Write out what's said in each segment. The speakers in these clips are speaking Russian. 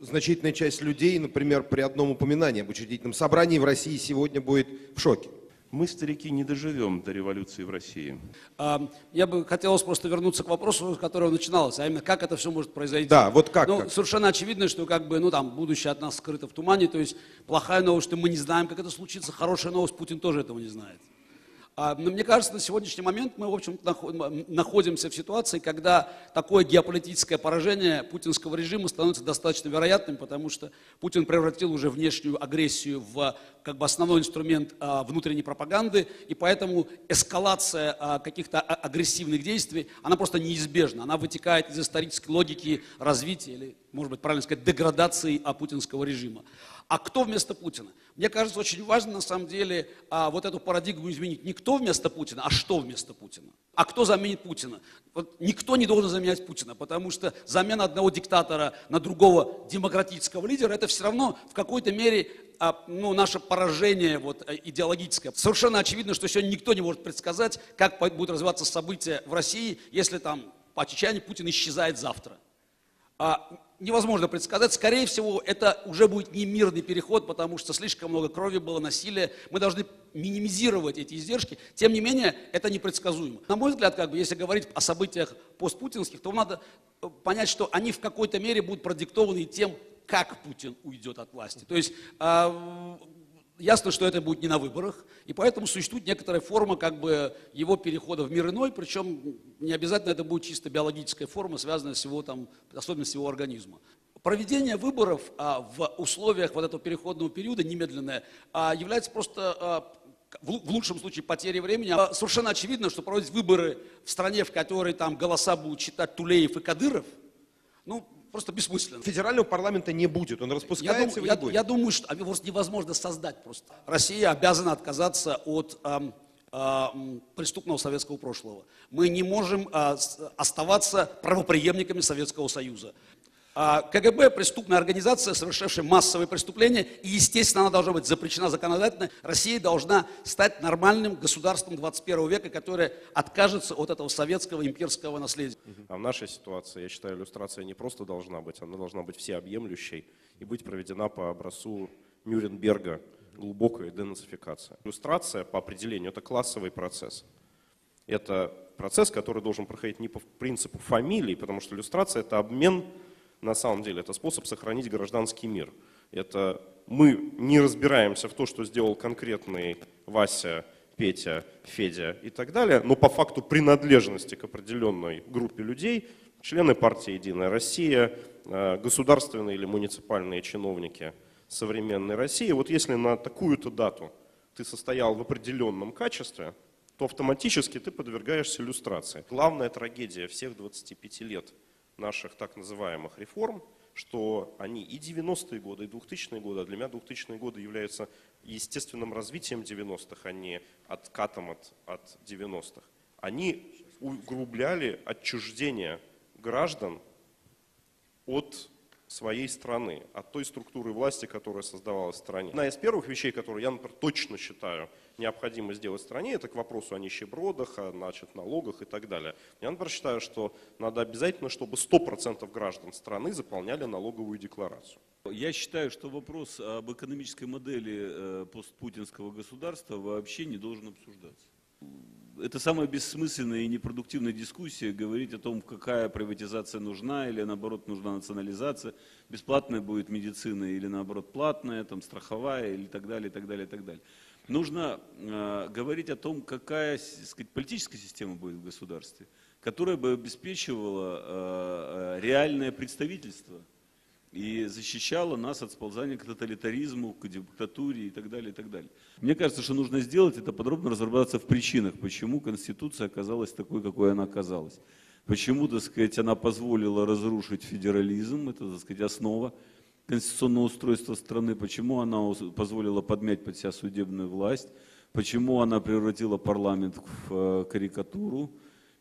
значительная часть людей, например, при одном упоминании об учредительном собрании в России сегодня будет в шоке. Мы, старики, не доживем до революции в России. А, Я бы хотелось просто вернуться к вопросу, с которого начиналось, а именно как это все может произойти. Да, вот как Ну, так? совершенно очевидно, что как бы, ну там, будущее от нас скрыто в тумане, то есть плохая новость, что мы не знаем, как это случится, хорошая новость, Путин тоже этого не знает. А, но мне кажется, на сегодняшний момент мы, в общем находимся в ситуации, когда такое геополитическое поражение путинского режима становится достаточно вероятным, потому что Путин превратил уже внешнюю агрессию в как бы основной инструмент а, внутренней пропаганды, и поэтому эскалация а, каких-то агрессивных действий, она просто неизбежна, она вытекает из исторической логики развития, или, может быть, правильно сказать, деградации а, путинского режима. А кто вместо Путина? Мне кажется, очень важно на самом деле а, вот эту парадигму изменить. Не кто вместо Путина, а что вместо Путина. А кто заменит Путина? Вот никто не должен заменять Путина, потому что замена одного диктатора на другого демократического лидера, это все равно в какой-то мере а, ну, наше поражение вот, э, идеологическое. Совершенно очевидно, что сегодня никто не может предсказать, как будут развиваться события в России, если там по Чечне Путин исчезает завтра. Невозможно предсказать. Скорее всего, это уже будет не мирный переход, потому что слишком много крови было, насилия. Мы должны минимизировать эти издержки. Тем не менее, это непредсказуемо. На мой взгляд, как бы, если говорить о событиях постпутинских, то надо э, понять, что они в какой-то мере будут продиктованы тем, как Путин уйдет от власти. То есть а, Ясно, что это будет не на выборах, и поэтому существует некоторая форма как бы его перехода в мир иной, причем не обязательно это будет чисто биологическая форма, связанная с его там, особенностями его организма. Проведение выборов а, в условиях вот этого переходного периода, немедленное, а, является просто а, в лучшем случае потерей времени. А Совершенно очевидно, что проводить выборы в стране, в которой там голоса будут читать Тулеев и Кадыров, ну, просто бессмысленно. Федерального парламента не будет, он Я, распускается дум- и я- будет. я думаю, что его невозможно создать просто. Россия обязана отказаться от ам, ам, преступного советского прошлого. Мы не можем а, с- оставаться правопреемниками Советского Союза. А, КГБ – преступная организация, совершившая массовые преступления, и, естественно, она должна быть запрещена законодательно. Россия должна стать нормальным государством 21 века, которое откажется от этого советского имперского наследия. А в нашей ситуации, я считаю, иллюстрация не просто должна быть, она должна быть всеобъемлющей и быть проведена по образцу Нюрнберга, глубокая денацификация. Иллюстрация по определению – это классовый процесс. Это процесс, который должен проходить не по принципу фамилии, потому что иллюстрация – это обмен, на самом деле, это способ сохранить гражданский мир. Это мы не разбираемся в то, что сделал конкретный Вася, Петя, Федя и так далее, но по факту принадлежности к определенной группе людей, члены партии «Единая Россия», э, государственные или муниципальные чиновники современной России, вот если на такую-то дату ты состоял в определенном качестве, то автоматически ты подвергаешься иллюстрации. Главная трагедия всех 25 лет наших так называемых реформ, что они и 90-е годы, и 2000-е годы, а для меня 2000-е годы являются естественным развитием 90-х, а не откатом от, от 90-х. Они углубляли отчуждение граждан от своей страны, от той структуры власти, которая создавалась в стране. Одна из первых вещей, которые я, например, точно считаю необходимо сделать в стране, это к вопросу о нищебродах, о значит, налогах и так далее. Я, например, считаю, что надо обязательно, чтобы 100% граждан страны заполняли налоговую декларацию. Я считаю, что вопрос об экономической модели э, постпутинского государства вообще не должен обсуждаться. Это самая бессмысленная и непродуктивная дискуссия говорить о том, какая приватизация нужна или наоборот нужна национализация, бесплатная будет медицина или наоборот платная, там страховая или так далее, и так далее, и так далее. Нужно э, говорить о том, какая сказать, политическая система будет в государстве, которая бы обеспечивала э, э, реальное представительство и защищала нас от сползания к тоталитаризму, к диктатуре и так далее, и так далее. Мне кажется, что нужно сделать это подробно разобраться в причинах, почему Конституция оказалась такой, какой она оказалась. Почему, так сказать, она позволила разрушить федерализм, это, так сказать, основа конституционного устройства страны, почему она позволила подмять под себя судебную власть, почему она превратила парламент в э, карикатуру,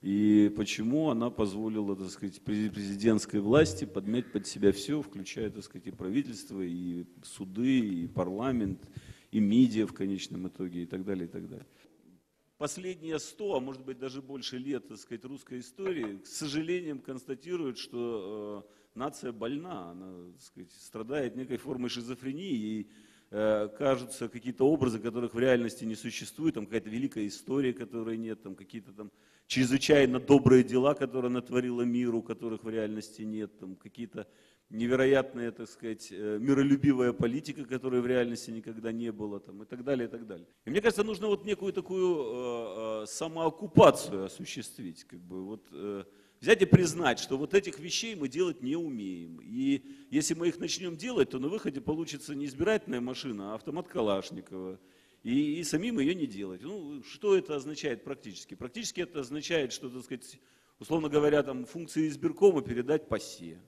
и почему она позволила, так сказать, през- президентской власти подмять под себя все, включая, так сказать, и правительство, и суды, и парламент, и медиа в конечном итоге, и так далее, и так далее. Последние 100, а может быть даже больше лет, так сказать, русской истории, к сожалению, констатируют, что э, нация больна, она так сказать, страдает некой формой шизофрении, и кажутся какие-то образы, которых в реальности не существует, там какая-то великая история, которой нет, там какие-то там чрезвычайно добрые дела, которые натворила миру, которых в реальности нет, там какие-то невероятная, так сказать, э, миролюбивая политика, которой в реальности никогда не было, там, и так далее, и так далее. И мне кажется, нужно вот некую такую э, э, самооккупацию осуществить, как бы вот э, взять и признать, что вот этих вещей мы делать не умеем. И если мы их начнем делать, то на выходе получится не избирательная машина, а автомат Калашникова. И, и самим ее не делать. Ну, что это означает практически? Практически это означает, что, так сказать, условно говоря, там функции избиркома передать ПАСЕ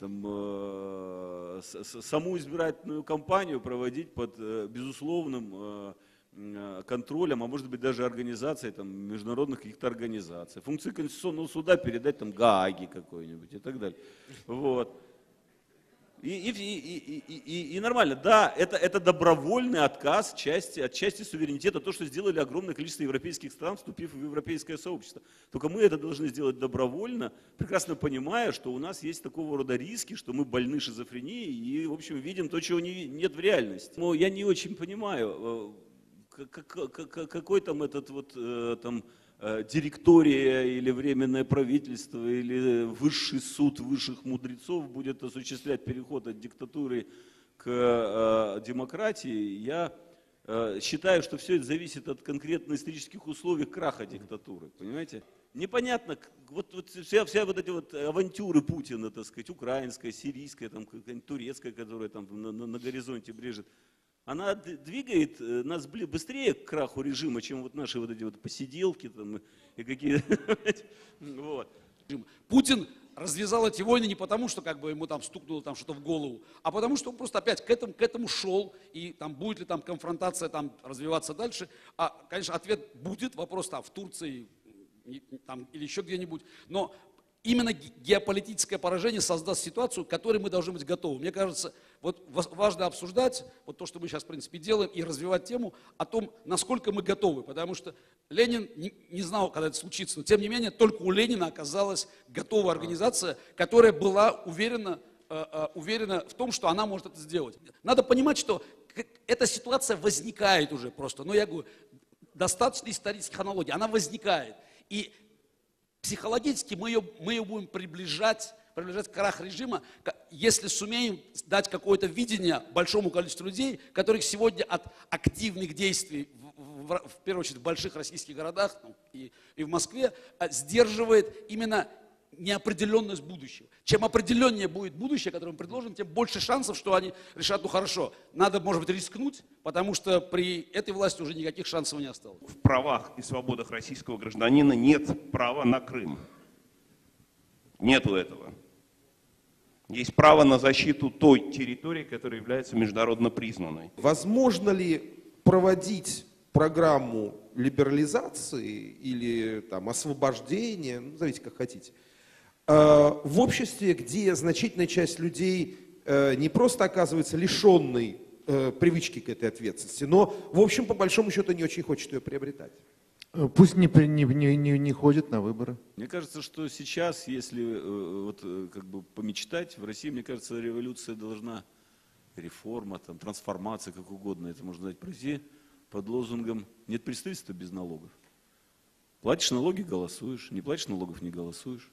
там, э, саму избирательную кампанию проводить под э, безусловным э, контролем, а может быть даже организацией там, международных каких-то организаций. Функции Конституционного суда передать там Гааги какой-нибудь и так далее. Вот. И, и, и, и, и нормально, да, это, это добровольный отказ части, от части суверенитета, то, что сделали огромное количество европейских стран, вступив в европейское сообщество. Только мы это должны сделать добровольно, прекрасно понимая, что у нас есть такого рода риски, что мы больны шизофренией и, в общем, видим то, чего не, нет в реальности. Но я не очень понимаю, э, какой там этот вот э, там Э, директория или временное правительство или высший суд высших мудрецов будет осуществлять переход от диктатуры к э, демократии, я считаю, что все это зависит от конкретно исторических условий краха диктатуры, понимаете? Непонятно, вот, вот вся, вся вот эти вот авантюры Путина, так сказать, украинская, сирийская, там, турецкая, которая там на, на, на горизонте брежет, она двигает э, нас быстрее к краху режима, чем вот наши вот эти вот посиделки там и какие вот. Путин развязал эти войны не потому, что как бы ему там стукнуло там что-то в голову, а потому что он просто опять к этому, к этому шел, и там будет ли там конфронтация там развиваться дальше, а, конечно, ответ будет, вопрос там в Турции там, или еще где-нибудь, но именно геополитическое поражение создаст ситуацию, к которой мы должны быть готовы. Мне кажется, вот важно обсуждать, вот то, что мы сейчас, в принципе, делаем, и развивать тему о том, насколько мы готовы. Потому что Ленин не, знал, когда это случится, но тем не менее, только у Ленина оказалась готовая организация, которая была уверена, э, э, уверена в том, что она может это сделать. Надо понимать, что эта ситуация возникает уже просто. Но я говорю, достаточно исторических аналогий, она возникает. И Психологически мы ее, мы ее будем приближать, приближать к крах режима, если сумеем дать какое-то видение большому количеству людей, которых сегодня от активных действий, в, в, в первую очередь в больших российских городах ну, и, и в Москве, а, сдерживает именно неопределенность будущего. Чем определеннее будет будущее, которое мы предложим, тем больше шансов, что они решат, ну хорошо, надо, может быть, рискнуть, потому что при этой власти уже никаких шансов не осталось. В правах и свободах российского гражданина нет права на Крым. Нету этого. Есть право на защиту той территории, которая является международно признанной. Возможно ли проводить программу либерализации или там, освобождения, ну, назовите как хотите, в обществе, где значительная часть людей э, не просто оказывается лишенной э, привычки к этой ответственности, но, в общем, по большому счету, не очень хочет ее приобретать. Пусть не, не, не, не ходит на выборы. Мне кажется, что сейчас, если вот, как бы помечтать, в России, мне кажется, революция должна, реформа, там, трансформация, как угодно это можно назвать, пройти под лозунгом «нет представительства без налогов». Платишь налоги – голосуешь, не платишь налогов – не голосуешь.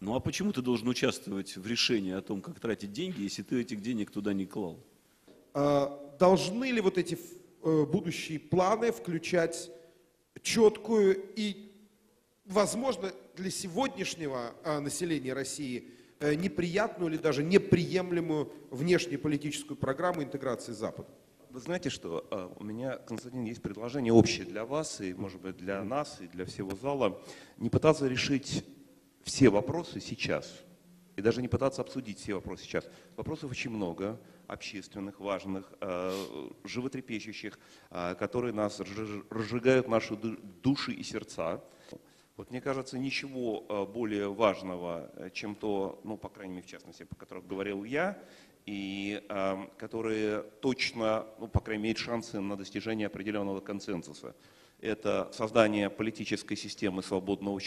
Ну а почему ты должен участвовать в решении о том, как тратить деньги, если ты этих денег туда не клал? А, должны ли вот эти э, будущие планы включать четкую и, возможно, для сегодняшнего а, населения России э, неприятную или даже неприемлемую внешнеполитическую программу интеграции Запада? Вы знаете что, а, у меня, Константин, есть предложение общее для вас и, может быть, для нас и для всего зала. Не пытаться решить все вопросы сейчас, и даже не пытаться обсудить все вопросы сейчас. Вопросов очень много, общественных, важных, э, животрепещущих, э, которые нас разжигают наши души и сердца. Вот мне кажется, ничего э, более важного, чем то, ну, по крайней мере, в частности, по которому говорил я, и э, которые точно, ну, по крайней мере, шансы на достижение определенного консенсуса. Это создание политической системы свободного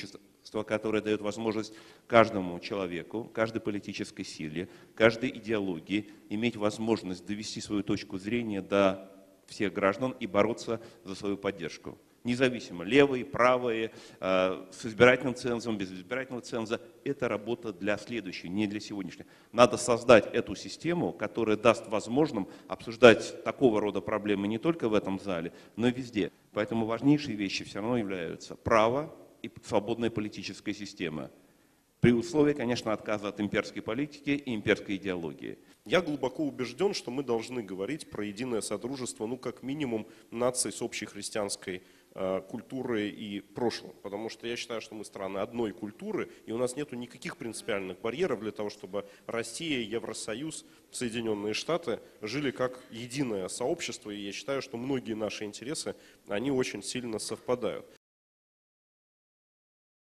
которое дает возможность каждому человеку, каждой политической силе, каждой идеологии иметь возможность довести свою точку зрения до всех граждан и бороться за свою поддержку. Независимо, левые, правые, э, с избирательным цензом, без избирательного ценза, это работа для следующей, не для сегодняшней. Надо создать эту систему, которая даст возможным обсуждать такого рода проблемы не только в этом зале, но и везде. Поэтому важнейшие вещи все равно являются право и свободная политическая система. При условии, конечно, отказа от имперской политики и имперской идеологии. Я глубоко убежден, что мы должны говорить про единое содружество, ну, как минимум, наций с общей христианской э, культурой и прошлым. Потому что я считаю, что мы страны одной культуры, и у нас нет никаких принципиальных барьеров для того, чтобы Россия, Евросоюз, Соединенные Штаты жили как единое сообщество. И я считаю, что многие наши интересы, они очень сильно совпадают.